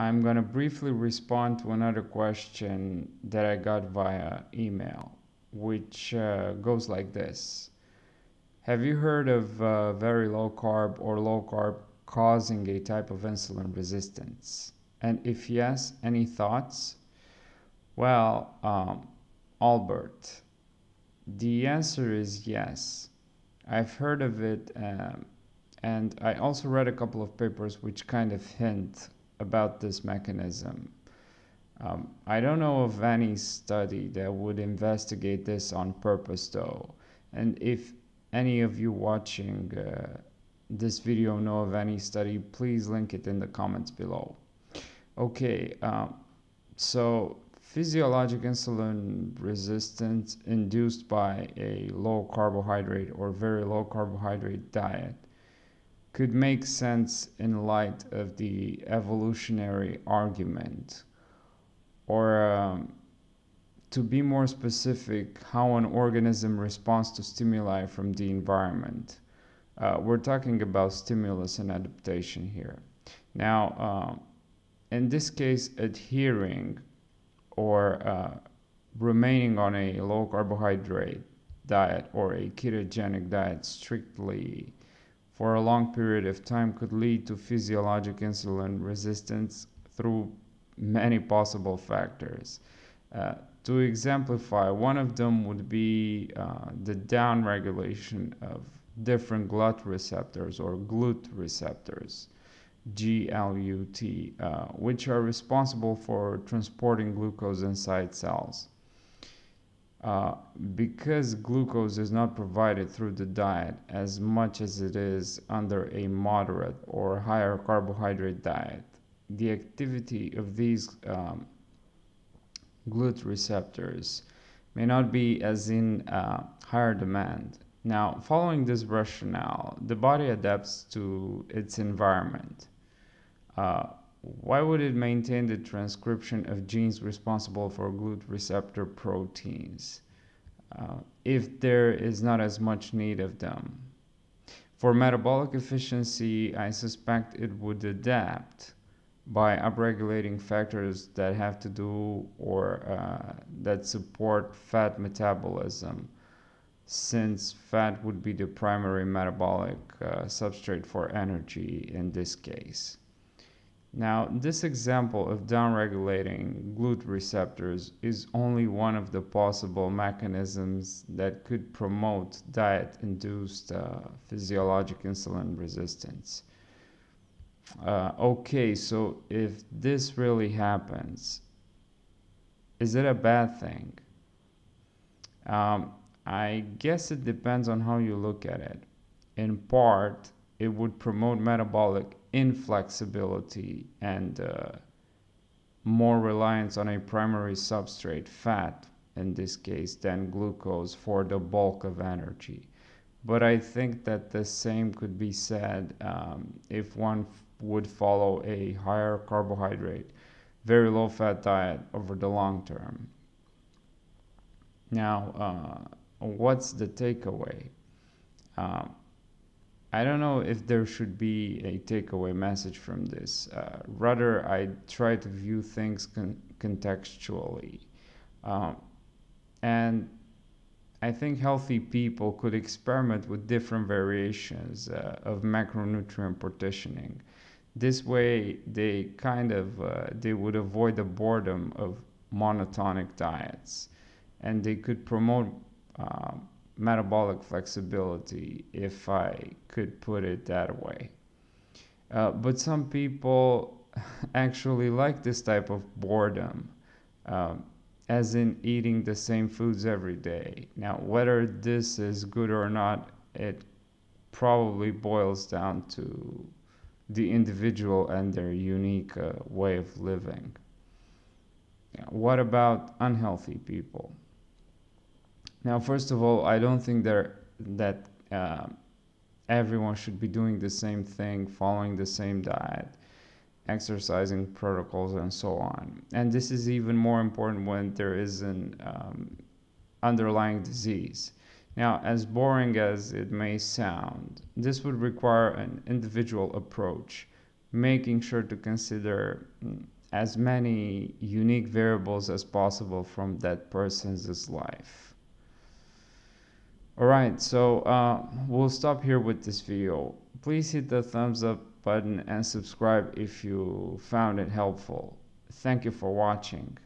I'm going to briefly respond to another question that I got via email, which uh, goes like this Have you heard of uh, very low carb or low carb causing a type of insulin resistance? And if yes, any thoughts? Well, um, Albert, the answer is yes. I've heard of it, um, and I also read a couple of papers which kind of hint about this mechanism. Um, I don't know of any study that would investigate this on purpose, though. And if any of you watching uh, this video know of any study, please link it in the comments below. Okay, um, so physiologic insulin resistance induced by a low carbohydrate or very low carbohydrate diet could make sense in light of the evolutionary argument. Or um, to be more specific how an organism responds to stimuli from the environment. Uh, we're talking about stimulus and adaptation here. Now um, in this case adhering or uh, remaining on a low carbohydrate diet or a ketogenic diet strictly for a long period of time could lead to physiologic insulin resistance through many possible factors. Uh, to exemplify, one of them would be uh, the downregulation of different GLUT receptors or GLUT receptors, GLUT, uh, which are responsible for transporting glucose inside cells. Uh, because glucose is not provided through the diet as much as it is under a moderate or higher carbohydrate diet, the activity of these um, GLUT receptors may not be as in uh, higher demand. Now, following this rationale, the body adapts to its environment. Uh, why would it maintain the transcription of genes responsible for GLUT receptor proteins uh, if there is not as much need of them? For metabolic efficiency, I suspect it would adapt by upregulating factors that have to do or uh, that support fat metabolism, since fat would be the primary metabolic uh, substrate for energy in this case. Now, this example of downregulating GLUT receptors is only one of the possible mechanisms that could promote diet-induced uh, physiologic insulin resistance. Uh, okay, so if this really happens, is it a bad thing? Um, I guess it depends on how you look at it. In part, it would promote metabolic inflexibility and uh, more reliance on a primary substrate, fat in this case, than glucose for the bulk of energy. But I think that the same could be said um, if one would follow a higher carbohydrate, very low fat diet over the long term. Now, uh, what's the takeaway? Um, I don't know if there should be a takeaway message from this. Uh, rather, I try to view things con- contextually. Um, and I think healthy people could experiment with different variations uh, of macronutrient partitioning. This way, they kind of uh, they would avoid the boredom of monotonic diets, and they could promote um, metabolic flexibility, if I could put it that way. Uh, but some people actually like this type of boredom, um, as in eating the same foods every day. Now, whether this is good or not, it probably boils down to the individual and their unique uh, way of living. What about unhealthy people? Now, first of all, I don't think that that uh, everyone should be doing the same thing, following the same diet, exercising protocols, and so on. And this is even more important when there is an um, underlying disease. Now, as boring as it may sound, this would require an individual approach making sure to consider mm, as many unique variables as possible from that person's life. Alright, so uh, we'll stop here with this video. Please hit the thumbs up button and subscribe if you found it helpful. Thank you for watching.